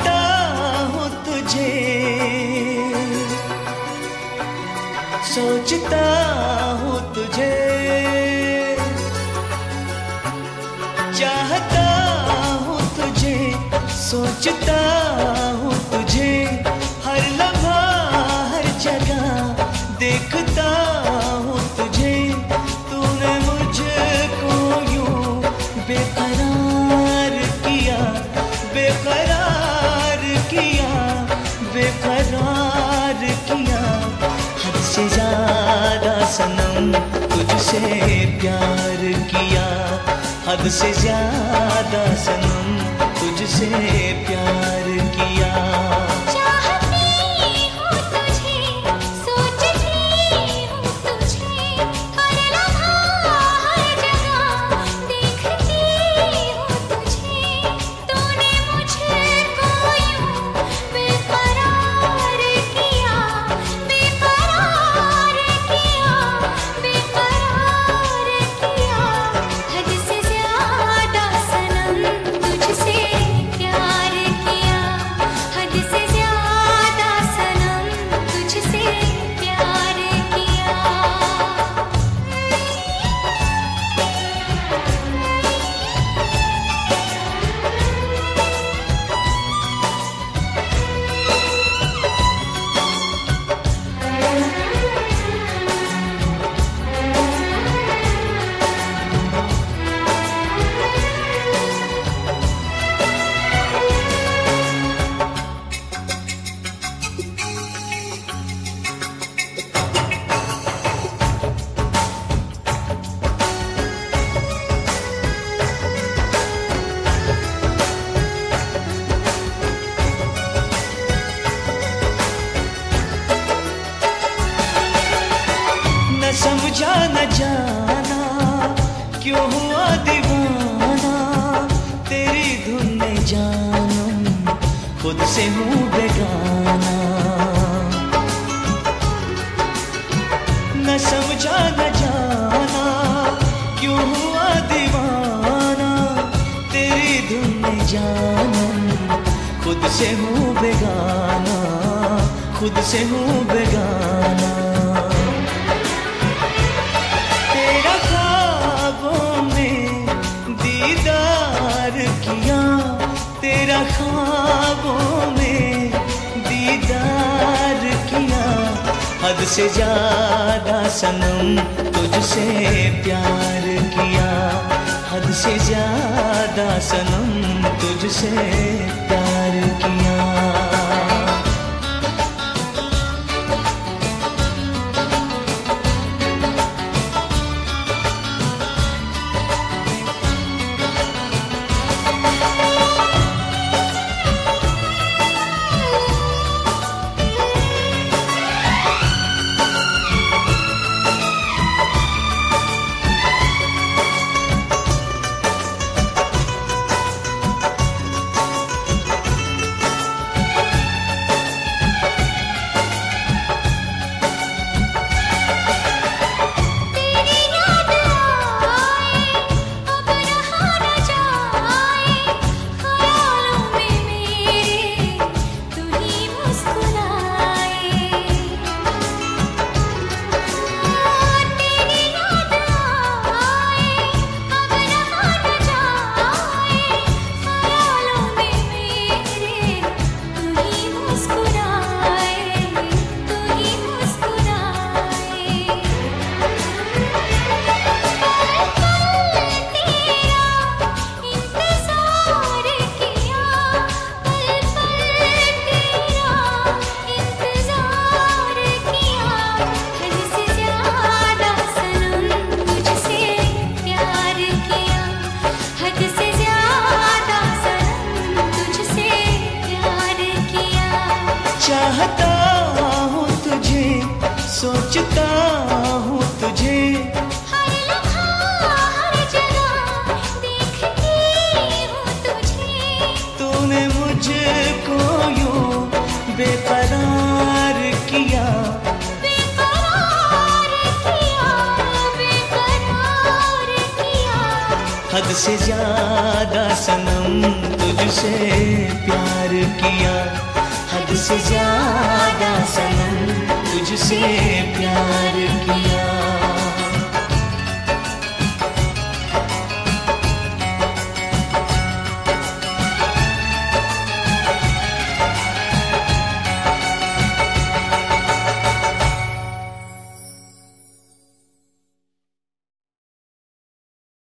चाहता तुझे। सोचता हूँ तुझे। चाहता हूँ तुझे सोचता तुझसे प्यार किया। हद से ज़्यादा सनम तुझसे प्यार किया। समझा न जाना। क्यों हुआ दीवाना? तेरी धुन में जानम, खुद से हूँ बेगाना। न समझा न जाना, क्यों हुआ दीवाना? तेरी धुन में जानम, खुद से हूँ बेगाना, खुद से हूँ बेगाना। ख्वाबों में दीदार किया। हद से ज़्यादा सनम तुझसे प्यार किया। हद से ज़्यादा सनम तुझसे प्यार से ज़्यादा सनम तुझसे प्यार किया। हद से ज़्यादा सनम तुझसे